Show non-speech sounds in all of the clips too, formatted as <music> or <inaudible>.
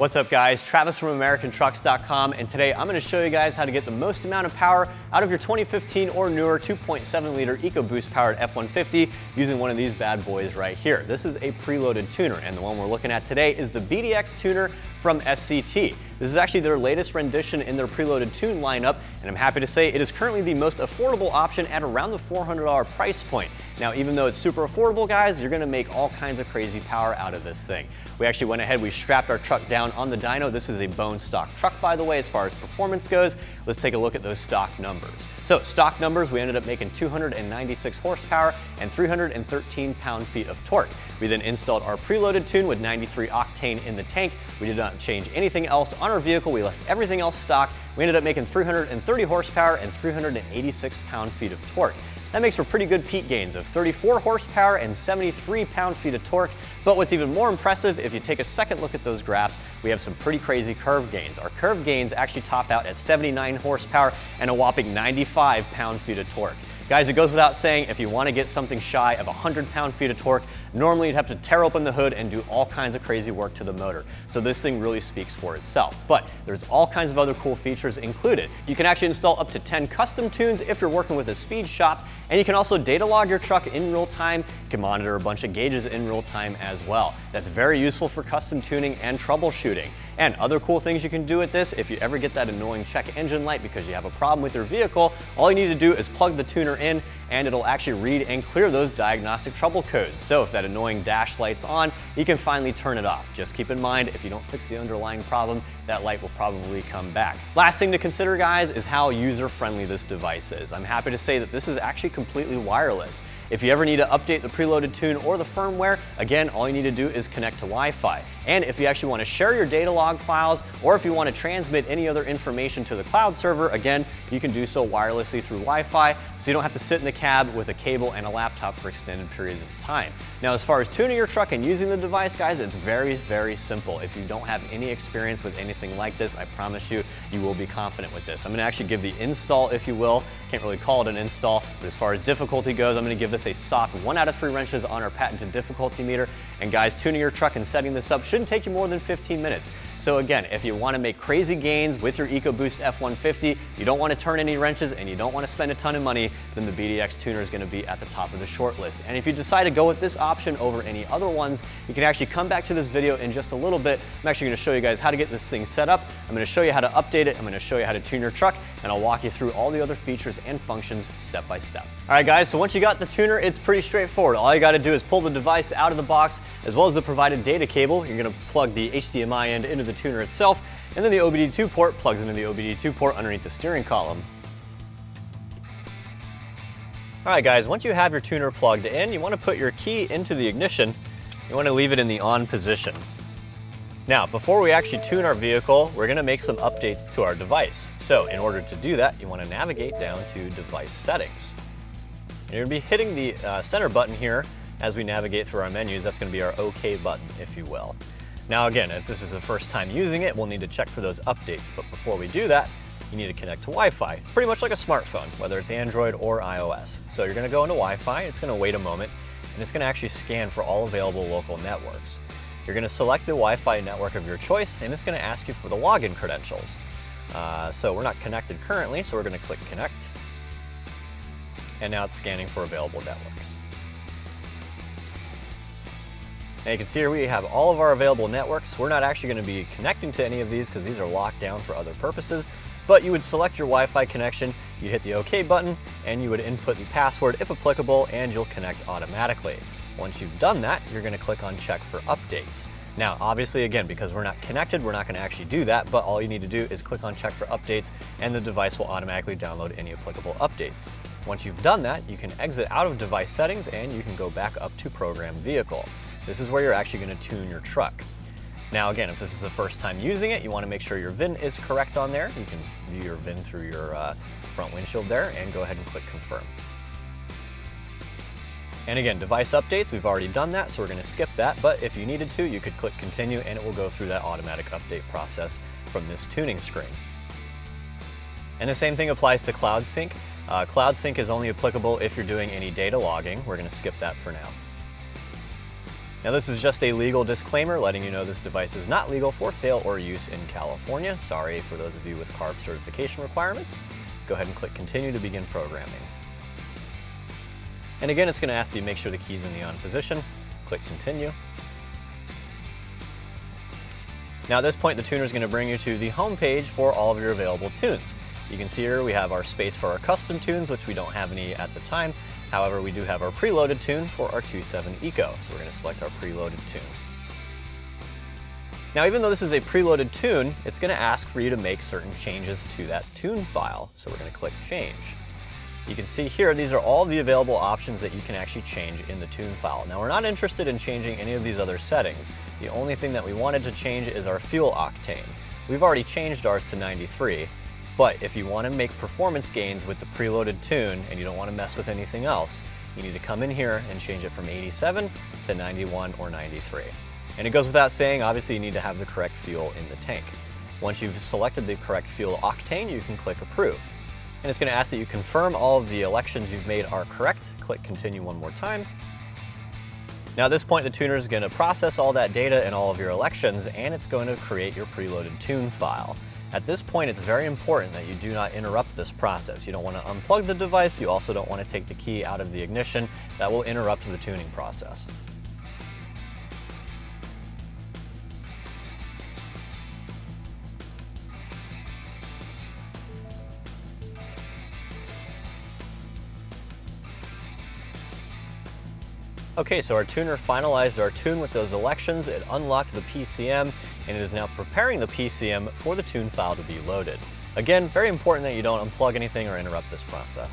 What's up guys, Travis from AmericanTrucks.com and today I'm going to show you guys how to get the most amount of power out of your 2015 or newer 2.7 liter EcoBoost powered F-150 using one of these bad boys right here. This is a preloaded tuner and the one we're looking at today is the BDX tuner from SCT. This is actually their latest rendition in their preloaded tune lineup, and I'm happy to say it is currently the most affordable option at around the $400 price point. Now, even though it's super affordable, guys, you're gonna make all kinds of crazy power out of this thing. We actually went ahead, we strapped our truck down on the dyno. This is a bone stock truck, by the way, as far as performance goes. Let's take a look at those stock numbers. So stock numbers, we ended up making 296 horsepower and 313 pound-feet of torque. We then installed our preloaded tune with 93 octane in the tank. We did not change anything else on our vehicle. We left everything else stock. We ended up making 330 horsepower and 386 pound-feet of torque. That makes for pretty good peak gains of 34 horsepower and 73 pound-feet of torque. But what's even more impressive, if you take a second look at those graphs, we have some pretty crazy curve gains. Our curve gains actually top out at 79 horsepower and a whopping 95 pound-feet of torque. Guys, it goes without saying, if you want to get something shy of 100 pound-feet of torque, normally you'd have to tear open the hood and do all kinds of crazy work to the motor. So this thing really speaks for itself. But there's all kinds of other cool features included. You can actually install up to 10 custom tunes if you're working with a speed shop, and you can also data log your truck in real time. You can monitor a bunch of gauges in real time as well. That's very useful for custom tuning and troubleshooting. And other cool things you can do with this, if you ever get that annoying check engine light because you have a problem with your vehicle, all you need to do is plug the tuner in and it'll actually read and clear those diagnostic trouble codes. So if that annoying dash light's on, you can finally turn it off. Just keep in mind, if you don't fix the underlying problem, that light will probably come back. Last thing to consider, guys, is how user-friendly this device is. I'm happy to say that this is actually completely wireless. If you ever need to update the preloaded tune or the firmware, again, all you need to do is connect to Wi-Fi. And if you actually want to share your data log files, or if you want to transmit any other information to the cloud server, again, you can do so wirelessly through Wi-Fi, so you don't have to sit in the cab with a cable and a laptop for extended periods of time. Now, as far as tuning your truck and using the device, guys, it's very, very simple. If you don't have any experience with anything like this, I promise you, you will be confident with this. I'm gonna actually give the install, if you will. Can't really call it an install, but as far as difficulty goes, I'm gonna give this a soft one out of three wrenches on our patented difficulty meter. And guys, tuning your truck and setting this up shouldn't take you more than 15 minutes. So again, if you want to make crazy gains with your EcoBoost F-150, you don't want to turn any wrenches and you don't want to spend a ton of money, then the BDX tuner is going to be at the top of the short list. And if you decide to go with this option over any other ones, you can actually come back to this video in just a little bit. I'm actually going to show you guys how to get this thing set up. I'm going to show you how to update it. I'm going to show you how to tune your truck and I'll walk you through all the other features and functions step by step. All right guys, so once you got the tuner, it's pretty straightforward. All you got to do is pull the device out of the box as well as the provided data cable. You're going to plug the HDMI end into the tuner itself, and then the OBD2 port plugs into the OBD2 port underneath the steering column. All right guys, once you have your tuner plugged in, you want to put your key into the ignition. You want to leave it in the on position. Now, before we actually tune our vehicle, we're gonna make some updates to our device. So in order to do that, you wanna navigate down to device settings. And you're gonna be hitting the uh, center button here as we navigate through our menus. That's gonna be our OK button, if you will. Now again, if this is the first time using it, we'll need to check for those updates. But before we do that, you need to connect to Wi-Fi. It's pretty much like a smartphone, whether it's Android or iOS. So you're gonna go into Wi-Fi, it's gonna wait a moment, and it's gonna actually scan for all available local networks. You're gonna select the Wi-Fi network of your choice, and it's gonna ask you for the login credentials. Uh, so we're not connected currently, so we're gonna click connect. And now it's scanning for available networks. And you can see here we have all of our available networks. We're not actually going to be connecting to any of these because these are locked down for other purposes, but you would select your Wi-Fi connection, you'd hit the OK button, and you would input the password if applicable, and you'll connect automatically. Once you've done that, you're going to click on check for updates. Now, obviously, again, because we're not connected, we're not going to actually do that, but all you need to do is click on check for updates, and the device will automatically download any applicable updates. Once you've done that, you can exit out of device settings, and you can go back up to program vehicle. This is where you're actually going to tune your truck. Now again, if this is the first time using it, you want to make sure your VIN is correct on there. You can view your VIN through your uh, front windshield there and go ahead and click confirm. And again, device updates, we've already done that, so we're gonna skip that, but if you needed to, you could click continue and it will go through that automatic update process from this tuning screen. And the same thing applies to Cloud Sync. Uh, Cloud Sync is only applicable if you're doing any data logging. We're gonna skip that for now. Now this is just a legal disclaimer letting you know this device is not legal for sale or use in California. Sorry for those of you with CARB certification requirements. Let's go ahead and click continue to begin programming. And again, it's going to ask you to make sure the key's in the on position. Click continue. Now at this point, the tuner is going to bring you to the home page for all of your available tunes. You can see here we have our space for our custom tunes, which we don't have any at the time. However, we do have our preloaded tune for our 2.7 Eco, so we're going to select our preloaded tune. Now, even though this is a preloaded tune, it's going to ask for you to make certain changes to that tune file, so we're going to click Change. You can see here, these are all the available options that you can actually change in the tune file. Now, we're not interested in changing any of these other settings. The only thing that we wanted to change is our fuel octane. We've already changed ours to 93, but if you want to make performance gains with the preloaded tune and you don't want to mess with anything else, you need to come in here and change it from 87 to 91 or 93. And it goes without saying, obviously you need to have the correct fuel in the tank. Once you've selected the correct fuel octane, you can click approve. And it's going to ask that you confirm all of the elections you've made are correct. Click continue one more time. Now at this point, the tuner is going to process all that data and all of your elections, and it's going to create your preloaded tune file. At this point, it's very important that you do not interrupt this process. You don't want to unplug the device, you also don't want to take the key out of the ignition. That will interrupt the tuning process. Okay, so our tuner finalized our tune with those elections, it unlocked the PCM, and it is now preparing the PCM for the tune file to be loaded. Again, very important that you don't unplug anything or interrupt this process.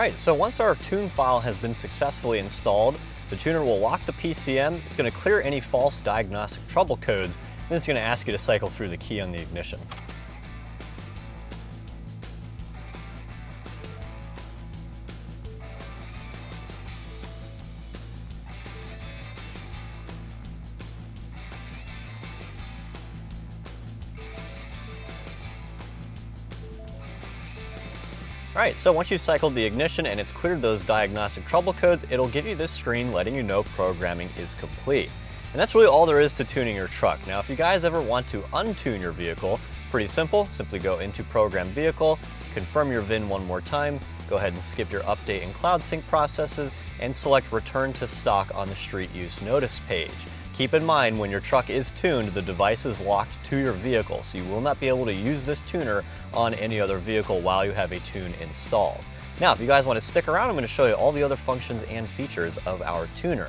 All right, so once our tune file has been successfully installed, the tuner will lock the PCM, it's going to clear any false diagnostic trouble codes, and it's going to ask you to cycle through the key on the ignition. All right, so once you've cycled the ignition and it's cleared those diagnostic trouble codes, it'll give you this screen letting you know programming is complete. And that's really all there is to tuning your truck. Now, if you guys ever want to untune your vehicle, pretty simple. Simply go into Program Vehicle, confirm your VIN one more time, go ahead and skip your update and cloud sync processes, and select Return to Stock on the Street Use Notice page. Keep in mind, when your truck is tuned, the device is locked to your vehicle, so you will not be able to use this tuner on any other vehicle while you have a tune installed. Now, if you guys want to stick around, I'm going to show you all the other functions and features of our tuner.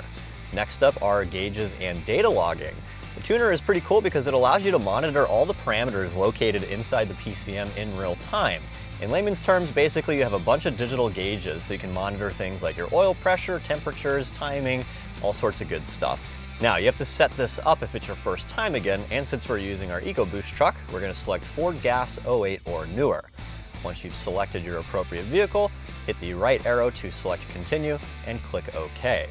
Next up are gauges and data logging. The tuner is pretty cool because it allows you to monitor all the parameters located inside the PCM in real time. In layman's terms, basically you have a bunch of digital gauges so you can monitor things like your oil pressure, temperatures, timing, all sorts of good stuff. Now, you have to set this up if it's your first time again, and since we're using our EcoBoost truck, we're going to select Ford Gas 08 or newer. Once you've selected your appropriate vehicle, hit the right arrow to select Continue and click OK.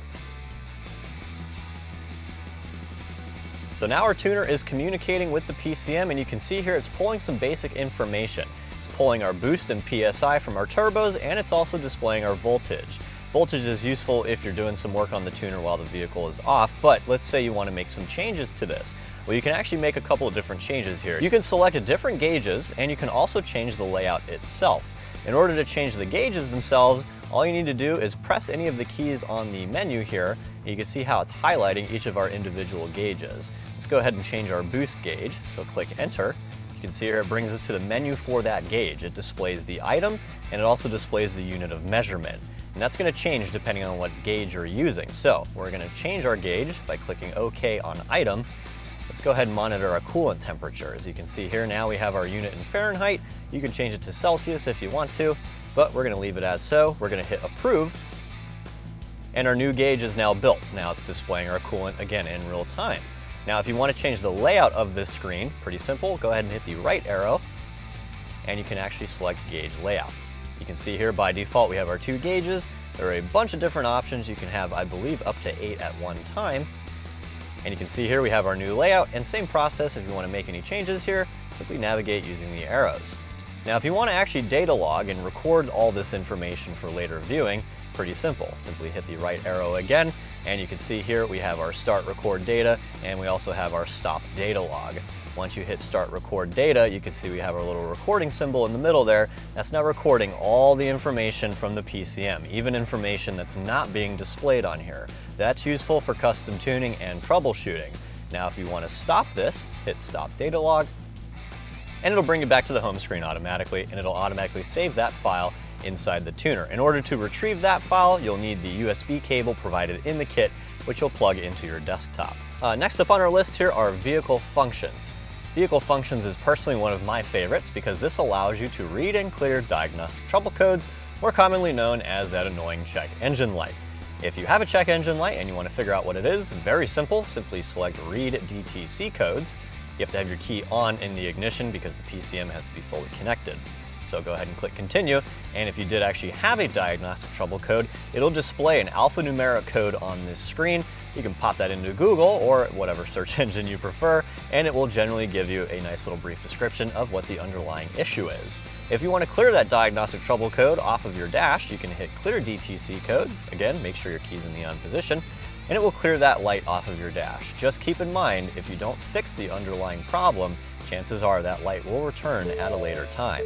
So now our tuner is communicating with the PCM and you can see here it's pulling some basic information. It's pulling our boost and PSI from our turbos and it's also displaying our voltage. Voltage is useful if you're doing some work on the tuner while the vehicle is off, but let's say you want to make some changes to this. Well, you can actually make a couple of different changes here. You can select different gauges, and you can also change the layout itself. In order to change the gauges themselves, all you need to do is press any of the keys on the menu here, and you can see how it's highlighting each of our individual gauges. Let's go ahead and change our boost gauge, so click enter. You can see here it brings us to the menu for that gauge. It displays the item, and it also displays the unit of measurement. And that's gonna change depending on what gauge you're using. So we're gonna change our gauge by clicking OK on item. Let's go ahead and monitor our coolant temperature. As you can see here now we have our unit in Fahrenheit. You can change it to Celsius if you want to, but we're gonna leave it as so. We're gonna hit approve and our new gauge is now built. Now it's displaying our coolant again in real time. Now if you want to change the layout of this screen, pretty simple, go ahead and hit the right arrow and you can actually select gauge layout. You can see here by default we have our two gauges, There are a bunch of different options. You can have, I believe, up to eight at one time. And you can see here we have our new layout and same process if you want to make any changes here, simply navigate using the arrows. Now if you want to actually data log and record all this information for later viewing, pretty simple. Simply hit the right arrow again and you can see here we have our start record data and we also have our stop data log. Once you hit start record data, you can see we have our little recording symbol in the middle there. That's now recording all the information from the PCM, even information that's not being displayed on here. That's useful for custom tuning and troubleshooting. Now if you want to stop this, hit stop data log, and it'll bring you back to the home screen automatically, and it'll automatically save that file inside the tuner. In order to retrieve that file, you'll need the USB cable provided in the kit, which you'll plug into your desktop. Uh, next up on our list here are vehicle functions. Vehicle Functions is personally one of my favorites because this allows you to read and clear diagnostic trouble codes, more commonly known as that annoying check engine light. If you have a check engine light and you want to figure out what it is, very simple, simply select read DTC codes. You have to have your key on in the ignition because the PCM has to be fully connected. So go ahead and click continue. And if you did actually have a diagnostic trouble code, it'll display an alphanumeric code on this screen. You can pop that into Google or whatever <laughs> search engine you prefer, and it will generally give you a nice little brief description of what the underlying issue is. If you want to clear that diagnostic trouble code off of your dash, you can hit clear DTC codes. Again, make sure your key's in the on position and it will clear that light off of your dash. Just keep in mind, if you don't fix the underlying problem, chances are that light will return at a later time.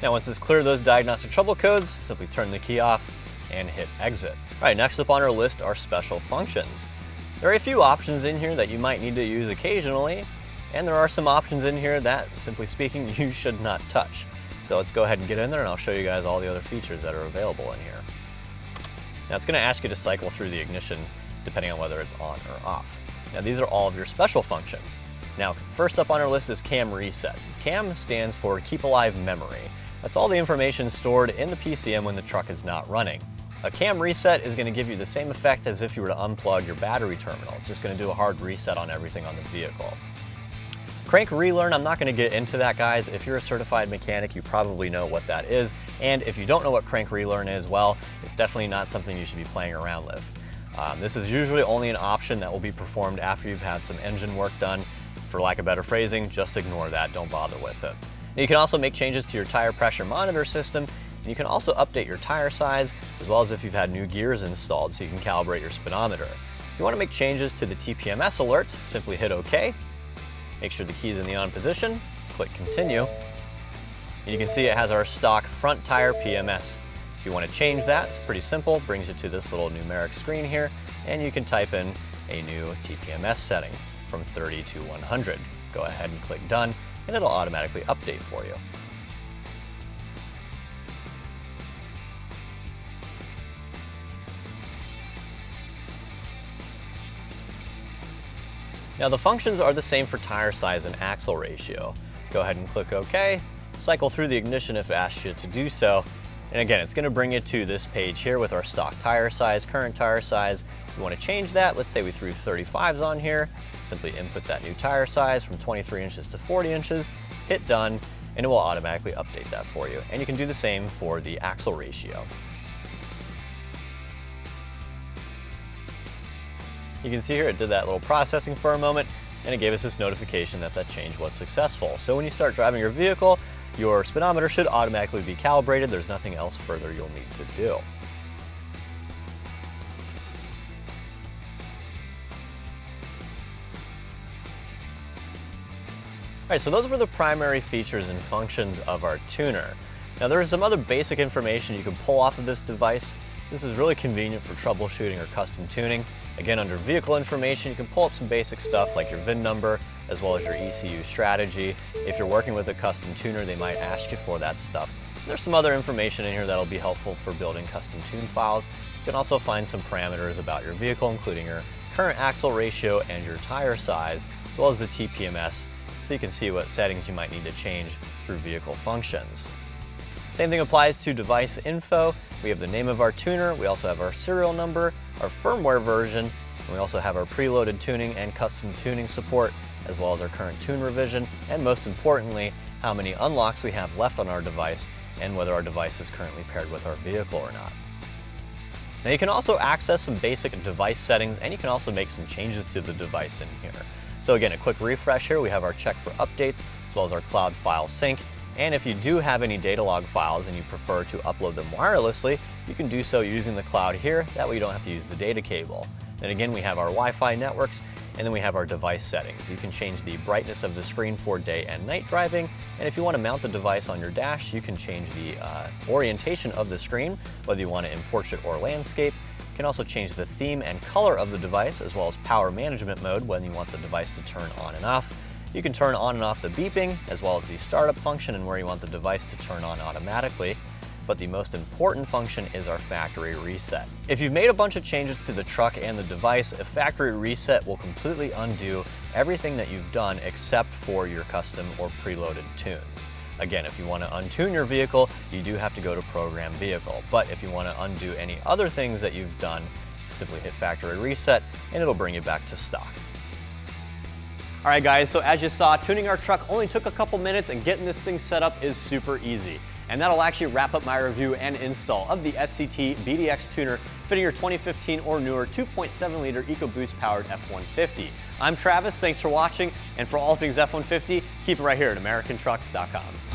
Now once it's cleared those diagnostic trouble codes, simply turn the key off and hit exit. All right, next up on our list are special functions. There are a few options in here that you might need to use occasionally, and there are some options in here that, simply speaking, <laughs> you should not touch. So let's go ahead and get in there and I'll show you guys all the other features that are available in here. Now it's gonna ask you to cycle through the ignition depending on whether it's on or off. Now these are all of your special functions. Now, first up on our list is KAM Reset. KAM stands for Keep Alive Memory. That's all the information stored in the PCM when the truck is not running. A KAM reset is going to give you the same effect as if you were to unplug your battery terminal. It's just going to do a hard reset on everything on the vehicle. Crank relearn, I'm not going to get into that guys. If you're a certified mechanic, you probably know what that is. And if you don't know what crank relearn is, well, it's definitely not something you should be playing around with. Um, this is usually only an option that will be performed after you've had some engine work done. For lack of better phrasing, just ignore that, don't bother with it. You can also make changes to your tire pressure monitor system, and you can also update your tire size, as well as if you've had new gears installed so you can calibrate your speedometer. If you want to make changes to the TPMS alerts, simply hit OK. Make sure the key's in the on position, click continue, and you can see it has our stock front tire PMS. You want to change that, it's pretty simple, brings you to this little numeric screen here, and you can type in a new TPMS setting from 30 to 100. Go ahead and click done, and it'll automatically update for you. Now the functions are the same for tire size and axle ratio. Go ahead and click OK, cycle through the ignition if asks you to do so, and again, it's gonna bring you to this page here with our stock tire size, current tire size. You wanna change that, let's say we threw 35s on here, simply input that new tire size from 23 inches to 40 inches, hit done, and it will automatically update that for you. And you can do the same for the axle ratio. You can see here it did that little processing for a moment and it gave us this notification that that change was successful. So when you start driving your vehicle, your speedometer should automatically be calibrated. There's nothing else further you'll need to do. All right, so those were the primary features and functions of our tuner. Now there is some other basic information you can pull off of this device. This is really convenient for troubleshooting or custom tuning. Again, under vehicle information, you can pull up some basic stuff like your VIN number, as well as your ECU strategy. If you're working with a custom tuner, they might ask you for that stuff. There's some other information in here that'll be helpful for building custom tune files. You can also find some parameters about your vehicle, including your current axle ratio and your tire size, as well as the TPMS, so you can see what settings you might need to change through vehicle functions. Same thing applies to device info. We have the name of our tuner, we also have our serial number, our firmware version, and we also have our preloaded tuning and custom tuning support, as well as our current tune revision, and most importantly, how many unlocks we have left on our device and whether our device is currently paired with our vehicle or not. Now you can also access some basic device settings and you can also make some changes to the device in here. So again, a quick refresh here, we have our check for updates as well as our cloud file sync. And if you do have any data log files and you prefer to upload them wirelessly, you can do so using the cloud here. That way you don't have to use the data cable. Then again, we have our Wi-Fi networks, and then we have our device settings. You can change the brightness of the screen for day and night driving, and if you want to mount the device on your dash, you can change the uh, orientation of the screen, whether you want it in portrait or landscape. You can also change the theme and color of the device, as well as power management mode when you want the device to turn on and off. You can turn on and off the beeping, as well as the startup function and where you want the device to turn on automatically but the most important function is our factory reset. If you've made a bunch of changes to the truck and the device, a factory reset will completely undo everything that you've done except for your custom or preloaded tunes. Again, if you want to untune your vehicle, you do have to go to Program Vehicle. But if you want to undo any other things that you've done, simply hit Factory Reset and it'll bring you back to stock. All right guys, so as you saw, tuning our truck only took a couple minutes and getting this thing set up is super easy. And that'll actually wrap up my review and install of the SCT BDX tuner fitting your 2015 or newer 2.7 liter EcoBoost powered F-150. I'm Travis, thanks for watching, and for all things F-150, keep it right here at AmericanTrucks.com.